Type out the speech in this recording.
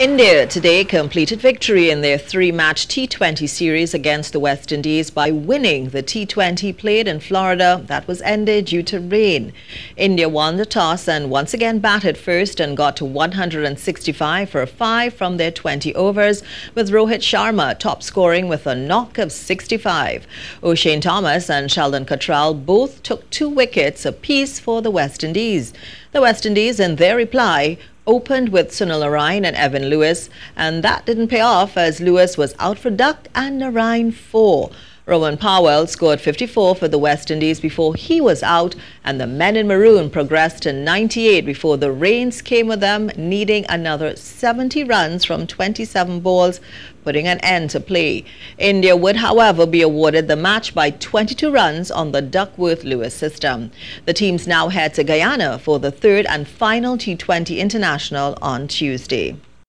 India today completed victory in their three-match T20 series against the West Indies by winning the T20 played in Florida that was ended due to rain. India won the toss and once again batted first and got to 165 for a 5 from their 20 overs with Rohit Sharma top scoring with a knock of 65. Oshane Thomas and Sheldon Cottrell both took two wickets apiece for the West Indies. The West Indies in their reply opened with Sunil Narine and Evan Lewis, and that didn't pay off as Lewis was out for duck and Narine four. Rovman Powell scored 54 for the West Indies before he was out, and the men in maroon progressed to 98 before the rains came with them, needing another 70 runs from 27 balls, putting an end to play. India would, however, be awarded the match by 22 runs on the Duckworth-Lewis system. The teams now head to Guyana for the third and final T20 International on Tuesday.